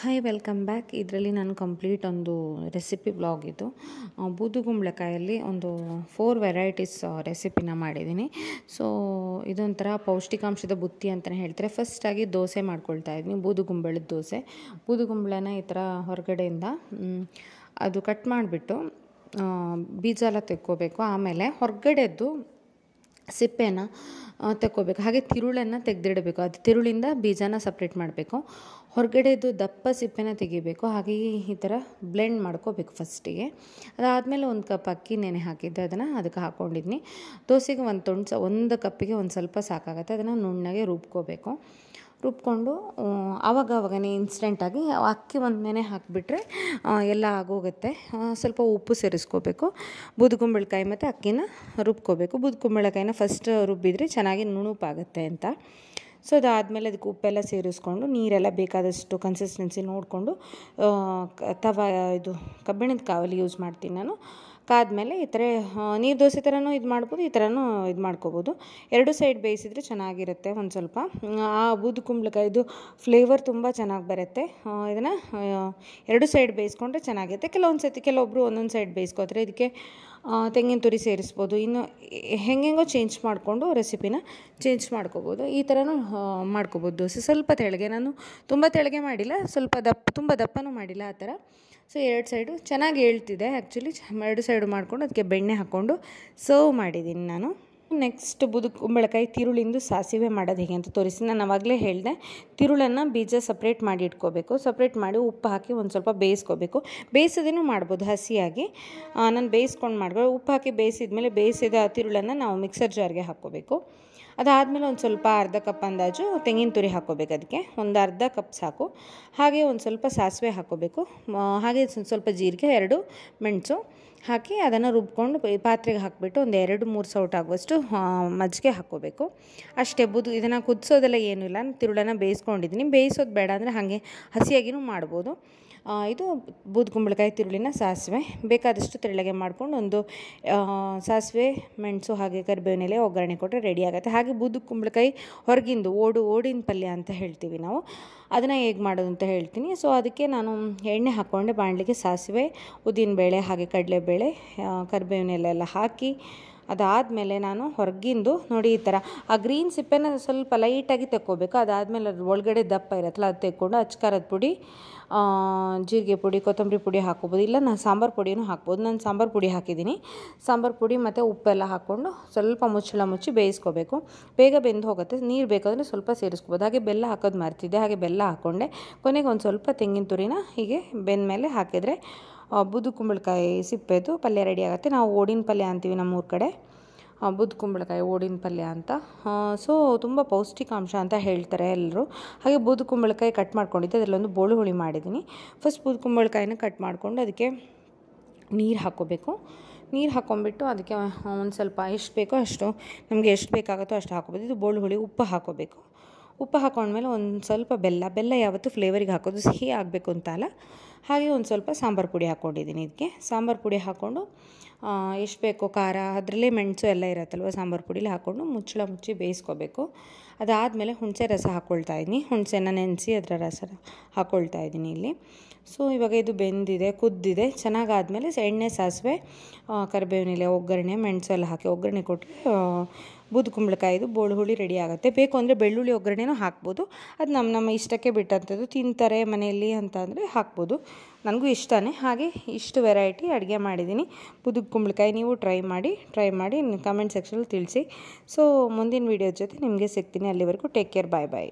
Hi welcome back ಇದರಲ್ಲಿ ನಾನು complete ಒಂದು ರೆಸಿಪಿ ಬ್ಲಾಗ್ ಇದು. ಬೂದುಗುಂಬಳಕಾಯಲ್ಲಿ ಒಂದು ಫೋರ್ ವೆರೈಟೀಸ್ ರೆಸಿಪಿನ ಮಾಡಿದ್ದೀನಿ. ಸೊ ಇದೊಂಥರ ಪೌಷ್ಟಿಕಾಂಶದ ಬುತ್ತಿ ಅಂತಲೇ ಹೇಳ್ತಾರೆ. ಫಸ್ಟಾಗಿ ದೋಸೆ ಮಾಡ್ಕೊಳ್ತಾ ಇದ್ದೀನಿ ಬೂದುಗುಂಬಳದ ದೋಸೆ. ಬೂದುಗುಂಬಳನ ಈ ಥರ ಹೊರಗಡೆಯಿಂದ ಅದು ಕಟ್ ಮಾಡಿಬಿಟ್ಟು ಬೀಜ ಎಲ್ಲ ತೆಕ್ಕೋಬೇಕು. ಆಮೇಲೆ ಹೊರಗಡೆದ್ದು ಸಿಪ್ಪೆನ ತಗೋಬೇಕು ಹಾಗೆ ತಿರುಳನ್ನು ತೆಗೆದಿಡಬೇಕು. ಅದು ತಿರುಳಿಂದ ಬೀಜನ ಸಪ್ರೇಟ್ ಮಾಡಬೇಕು. ಹೊರಗಡೆದು ದಪ್ಪ ಸಿಪ್ಪೆನ ತೆಗಿಬೇಕು. ಹಾಗೆ ಈ ಥರ ಬ್ಲೆಂಡ್ ಮಾಡ್ಕೋಬೇಕು ಫಸ್ಟಿಗೆ ಅದಾದಮೇಲೆ ಒಂದು ಕಪ್ ಅಕ್ಕಿ ನೆನೆ ಹಾಕಿದ್ದೆ. ಅದನ್ನು ಅದಕ್ಕೆ ಹಾಕ್ಕೊಂಡಿದ್ನಿ ದೋಸೆಗೆ ಒಂದು ತೊಣ್ಸ ಒಂದು ಕಪ್ಪಿಗೆ ಒಂದು ಸ್ವಲ್ಪ ಸಾಕಾಗುತ್ತೆ. ಅದನ್ನು ನುಣ್ಣಗೆ ರುಬ್ಕೋಬೇಕು. ರುಬ್ಕೊಂಡು ಆವಾಗ ಆವಾಗನೇ ಇನ್ಸ್ಟೆಂಟಾಗಿ ಅಕ್ಕಿ ಒಂದು ನೆನೆ ಹಾಕಿಬಿಟ್ರೆ ಎಲ್ಲ ಆಗೋಗುತ್ತೆ. ಸ್ವಲ್ಪ ಉಪ್ಪು ಸೇರಿಸ್ಕೋಬೇಕು. ಬೂದುಗುಂಬಳಕಾಯಿ ಮತ್ತು ಅಕ್ಕಿನ ರುಬ್ಕೋಬೇಕು. ಬೂದುಗುಂಬಳಕಾಯಿನ ಫಸ್ಟ್ ರುಬ್ಬಿದರೆ ಚೆನ್ನಾಗಿ ನುಣುಪಾಗುತ್ತೆ ಅಂತ. ಸೊ ಅದಾದಮೇಲೆ ಅದಕ್ಕೆ ಉಪ್ಪೆಲ್ಲ ಸೇರಿಸ್ಕೊಂಡು, ನೀರೆಲ್ಲ ಬೇಕಾದಷ್ಟು ಕನ್ಸಿಸ್ಟೆನ್ಸಿ ನೋಡಿಕೊಂಡು ತವ ಇದು ಕಬ್ಬಿಣದ ಕಾವಲಿ ಯೂಸ್ ಮಾಡ್ತೀನಿ ನಾನು. ಕಾದ್ಮೇಲೆ ಈ ಥರ ನೀರು ದೋಸೆ ಥರನೂ ಇದು ಮಾಡ್ಬೋದು, ಈ ಥರನೂ ಇದು ಮಾಡ್ಕೋಬೋದು. ಎರಡು ಸೈಡ್ ಬೇಯಿಸಿದರೆ ಚೆನ್ನಾಗಿರುತ್ತೆ ಒಂದು ಸ್ವಲ್ಪ. ಆ ಬೂದು ಕುಂಬಳಕಾಯಿದು ಫ್ಲೇವರ್ ತುಂಬ ಚೆನ್ನಾಗಿ ಬರುತ್ತೆ. ಇದನ್ನು ಎರಡು ಸೈಡ್ ಬೇಯಿಸ್ಕೊಂಡ್ರೆ ಚೆನ್ನಾಗಿರುತ್ತೆ. ಕೆಲವೊಂದು ಸತಿ ಕೆಲವೊಬ್ಬರು ಒಂದೊಂದು ಸೈಡ್ ಬೇಯಿಸ್ಕೋತಾರೆ. ಇದಕ್ಕೆ ತೆಂಗಿನ ತುರಿ ಸೇರಿಸ್ಬೋದು. ಇನ್ನು ಹೆಂಗೆಂಗೋ ಚೇಂಜ್ ಮಾಡಿಕೊಂಡು ರೆಸಿಪಿನ ಚೇಂಜ್ ಮಾಡ್ಕೋಬೋದು. ಈ ಥರನೂ ಮಾಡ್ಕೋಬೋದು ದೋಸೆ. ಸ್ವಲ್ಪ ತೆಳಗೆ, ನಾನು ತುಂಬ ತೆಳಗೆ ಮಾಡಿಲ್ಲ, ಸ್ವಲ್ಪ ದಪ್ಪ, ತುಂಬ ದಪ್ಪನೂ ಮಾಡಿಲ್ಲ ಆ ಥರ. ಸೊ ಎರಡು ಸೈಡು ಚೆನ್ನಾಗಿ ಹೇಳ್ತಿದೆ ಆ್ಯಕ್ಚುಲಿ ಎರಡು ಸೈಡು ಮಾಡ್ಕೊಂಡು ಅದಕ್ಕೆ ಬೆಣ್ಣೆ ಹಾಕ್ಕೊಂಡು ಸರ್ವ್ ಮಾಡಿದ್ದೀನಿ ನಾನು. ನೆಕ್ಸ್ಟ್ ಬುದು ಕುಂಬಳಕಾಯಿ ತಿರುಳಿಂದು ಸಾಸಿವೆ ಮಾಡೋದು ಹೇಗೆ ಅಂತ ತೋರಿಸಿ. ನಾನು ಆವಾಗಲೇ ಹೇಳಿದೆ, ತಿರುಳನ್ನು ಬೀಜ ಸಪ್ರೇಟ್ ಮಾಡಿ ಇಟ್ಕೋಬೇಕು. ಸಪ್ರೇಟ್ ಮಾಡಿ ಉಪ್ಪು ಹಾಕಿ ಒಂದು ಸ್ವಲ್ಪ ಬೇಯಿಸ್ಕೋಬೇಕು. ಬೇಯಿಸೋದೇನೂ ಮಾಡ್ಬೋದು, ಹಸಿಯಾಗಿ. ನಾನು ಬೇಯಿಸ್ಕೊಂಡು ಮಾಡ್ಕೊ ಉಪ್ಪು ಹಾಕಿ ಬೇಯಿಸಿದ್ಮೇಲೆ ಬೇಯಿಸಿದ ತಿರುಳನ್ನು ನಾವು ಮಿಕ್ಸರ್ ಜಾರ್ಗೆ ಹಾಕ್ಕೋಬೇಕು. ಅದಾದಮೇಲೆ ಒಂದು ಸ್ವಲ್ಪ ಅರ್ಧ ಕಪ್ ಅಂದಾಜು ತೆಂಗಿನ ತುರಿ ಹಾಕ್ಕೋಬೇಕು ಅದಕ್ಕೆ ಒಂದು ಅರ್ಧ ಕಪ್ ಸಾಕು. ಹಾಗೆ ಒಂದು ಸ್ವಲ್ಪ ಸಾಸಿವೆ ಹಾಕ್ಕೋಬೇಕು. ಹಾಗೆ ಸ್ವಲ್ಪ ಜೀರಿಗೆ, ಎರಡು ಮೆಣಸು. ಹಾಕಿ ಅದನ್ನು ರುಬ್ಕೊಂಡು ಪಾತ್ರೆಗೆ ಹಾಕಿಬಿಟ್ಟು ಒಂದು ಎರಡು ಮೂರು ಸೌಟ್ ಆಗುವಷ್ಟು ಮಜ್ಜಿಗೆ ಹಾಕ್ಕೋಬೇಕು. ಅಷ್ಟೇ ಬುದು, ಇದನ್ನು ಕುದಿಸೋದೆಲ್ಲ ಏನೂ ಇಲ್ಲ. ತಿರುಳನ್ನ ಬೇಯಿಸ್ಕೊಂಡಿದ್ದೀನಿ. ಬೇಯಿಸೋದು ಬೇಡ ಅಂದರೆ ಹಾಗೆ ಹಸಿಯಾಗಿನೂ ಮಾಡ್ಬೋದು. ಇದು ಬೂದು ಕುಂಬಳಕಾಯಿ ತಿರುಳಿನ ಸಾಸಿವೆ. ಬೇಕಾದಷ್ಟು ತೆಳ್ಳಗೆ ಮಾಡ್ಕೊಂಡು ಒಂದು ಸಾಸಿವೆ, ಮೆಣಸು ಹಾಗೆ ಕರಿಬೇವಿನ ಎಲೆ, ಒಗ್ಗರಣೆ ಕೊಟ್ಟರೆ ರೆಡಿ ಆಗುತ್ತೆ. ಹಾಗೆ ಬೂದು ಕುಂಬಳಕಾಯಿ ಹೊರಗಿಂದು ಓಡು, ಓಡಿನ ಪಲ್ಯ ಅಂತ ಹೇಳ್ತೀವಿ ನಾವು. ಅದನ್ನು ಹೇಗೆ ಮಾಡೋದು ಅಂತ ಹೇಳ್ತೀನಿ. ಸೊ, ಅದಕ್ಕೆ ನಾನು ಎಣ್ಣೆ ಹಾಕ್ಕೊಂಡೆ ಬಾಣಲಿಗೆ ಸಾಸಿವೆ, ಉದ್ದಿನಬೇಳೆ ಹಾಗೆ ಕಡಲೆಬೇಳೆ ಕರಿಬೇವಿನ ಎಲೆ ಎಲ್ಲ ಹಾಕಿ ಅದಾದಮೇಲೆ ನಾನು ಹೊರಗಿಂದು ನೋಡಿ ಈ ಥರ. ಆ ಗ್ರೀನ್ ಸಿಪ್ಪೆನ ಸ್ವಲ್ಪ ಲೈಟಾಗಿ ತೆಕ್ಕೋಬೇಕು. ಅದಾದಮೇಲೆ ಅದ್ರ ಒಳಗಡೆ ದಪ್ಪ ಇರುತ್ತಲ್ಲ, ಅದು ತೆಕ್ಕೊಂಡು ಅಚ್ಕಾರದ ಪುಡಿ ಜೀರಿಗೆ ಪುಡಿ, ಕೊತ್ತಂಬರಿ ಪುಡಿ ಹಾಕ್ಕೋಬೋದು. ಇಲ್ಲ, ನಾನು ಸಾಂಬಾರು ಪುಡಿನೂ ಹಾಕ್ಬೋದು. ನಾನು ಸಾಂಬಾರು ಪುಡಿ ಹಾಕಿದ್ದೀನಿ. ಸಾಂಬಾರು ಪುಡಿ ಮತ್ತು ಉಪ್ಪೆಲ್ಲ ಹಾಕ್ಕೊಂಡು ಸ್ವಲ್ಪ ಮುಚ್ಚಳ ಮುಚ್ಚಿ ಬೇಯಿಸ್ಕೋಬೇಕು. ಬೇಗ ಬೆಂದು ಹೋಗುತ್ತೆ. ನೀರು ಬೇಕಾದರೆ ಸ್ವಲ್ಪ ಸೇರಿಸ್ಕೋಬೋದು. ಹಾಗೆ ಬೆಲ್ಲ ಹಾಕೋದು ಮರ್ತಿದ್ದೆ. ಹಾಗೆ ಬೆಲ್ಲ ಹಾಕ್ಕೊಂಡೆ ಕೊನೆಗೆ ಒಂದು ಸ್ವಲ್ಪ ತೆಂಗಿನ ತುರಿನ ಹೀಗೆ ಬೆಂದ ಮೇಲೆ ಹಾಕಿದರೆ ಬೂದು ಕುಂಬಳಕಾಯಿ ಸಿಪ್ಪೆದು ಪಲ್ಯ ರೆಡಿ ಆಗುತ್ತೆ. ನಾವು ಓಡಿನ ಪಲ್ಯ ಅಂತೀವಿ ನಮ್ಮ ಊರ ಕಡೆ. ಬುದ್ದು ಕುಂಬಳಕಾಯಿ ಓಡಿನ ಪಲ್ಯ ಅಂತ. ಸೊ ತುಂಬ ಪೌಷ್ಟಿಕಾಂಶ ಅಂತ ಹೇಳ್ತಾರೆ ಎಲ್ಲರೂ ಹಾಗೆ ಬೂದು ಕುಂಬಳಕಾಯಿ ಕಟ್ ಮಾಡ್ಕೊಂಡಿದ್ದೆ. ಅದರಲ್ಲೊಂದು ಬೋಳು ಹುಳಿ ಮಾಡಿದ್ದೀನಿ. ಫಸ್ಟ್ ಬೂದು ಕುಂಬಳಕಾಯಿನ ಕಟ್ ಮಾಡಿಕೊಂಡು ಅದಕ್ಕೆ ನೀರು ಹಾಕ್ಕೋಬೇಕು. ನೀರು ಹಾಕ್ಕೊಂಬಿಟ್ಟು ಅದಕ್ಕೆ ಒಂದು ಸ್ವಲ್ಪ ಎಷ್ಟು ಬೇಕೋ ಅಷ್ಟು, ನಮಗೆ ಎಷ್ಟು ಬೇಕಾಗುತ್ತೋ ಅಷ್ಟು ಹಾಕೋಬೋದು ಇದು ಬೋಳು ಹುಳಿ ಉಪ್ಪು ಹಾಕೋಬೇಕು ಉಪ್ಪು ಹಾಕೊಂಡ್ಮೇಲೆ ಒಂದು ಸ್ವಲ್ಪ ಬೆಲ್ಲ ಬೆಲ್ಲ ಯಾವತ್ತೂ ಫ್ಲೇವರಿಗೆ ಹಾಕೋದು ಸಿಹಿ ಆಗಬೇಕು ಅಂತ ಅಲ್ಲ. ಹಾಗೆ ಒಂದು ಸ್ವಲ್ಪ ಸಾಂಬಾರು ಪುಡಿ ಹಾಕ್ಕೊಂಡಿದ್ದೀನಿ ಇದಕ್ಕೆ. ಸಾಂಬಾರು ಪುಡಿ ಹಾಕ್ಕೊಂಡು ಎಷ್ಟು ಬೇಕೋ ಖಾರ, ಅದರಲ್ಲೇ ಮೆಣಸು ಎಲ್ಲ ಇರತ್ತಲ್ವ, ಸಾಂಬಾರು ಪುಡಿಲಿ ಹಾಕ್ಕೊಂಡು ಮುಚ್ಚಳ ಮುಚ್ಚಿ ಬೇಯಿಸ್ಕೋಬೇಕು. ಅದಾದಮೇಲೆ ಹುಣಸೆ ರಸ ಹಾಕ್ಕೊಳ್ತಾ ಇದ್ದೀನಿ. ಹುಣಸೆನ ನೆನೆಸಿ ಅದರ ರಸ ಹಾಕ್ಕೊಳ್ತಾ ಇದ್ದೀನಿ ಇಲ್ಲಿ. ಸೊ ಇವಾಗ ಇದು ಬೆಂದಿದೆ, ಕುದ್ದಿದೆ. ಚೆನ್ನಾಗಾದಮೇಲೆ ಎಣ್ಣೆ, ಸಾಸಿವೆ ಕರಿಬೇವಿನಿಲೆ ಒಗ್ಗರಣೆ, ಮೆಣಸು ಎಲ್ಲ ಹಾಕಿ ಒಗ್ಗರಣೆ ಕೊಟ್ಟರೆ ಬೂದು ಕುಂಬಳಕಾಯಿದು ಬೋಳು ಹುಳಿ ರೆಡಿ ಆಗುತ್ತೆ. ಬೇಕು ಅಂದರೆ ಬೆಳ್ಳುಳ್ಳಿ ಒಗ್ಗರಣೆನೂ ಹಾಕ್ಬೋದು. ಅದು ನಮ್ಮ ನಮ್ಮ ಇಷ್ಟಕ್ಕೆ ಬಿಟ್ಟಂಥದ್ದು. ತಿಂತಾರೆ ಮನೆಯಲ್ಲಿ ಅಂತ ಅಂದರೆ ಹಾಕ್ಬೋದು. ನನಗೂ ಇಷ್ಟನೇ. ಹಾಗೆ ಇಷ್ಟು ವೆರೈಟಿ ಅಡುಗೆ ಮಾಡಿದ್ದೀನಿ. ಬುದು ಕುಂಬಳಕಾಯಿ ನೀವು ಟ್ರೈ ಮಾಡಿ ಟ್ರೈ ಮಾಡಿ ಕಮೆಂಟ್ ಸೆಕ್ಷನಲ್ಲಿ ತಿಳಿಸಿ. ಸೊ ಮುಂದಿನ ವೀಡಿಯೋ ಜೊತೆ ನಿಮಗೆ ಸಿಗ್ತೀನಿ. ಮಾಡ್ತೀನಿ ಅಲ್ಲಿವರೆಗೂ ಟೇಕ್ ಕೇರ್ ಬಾಯ್ ಬಾಯ್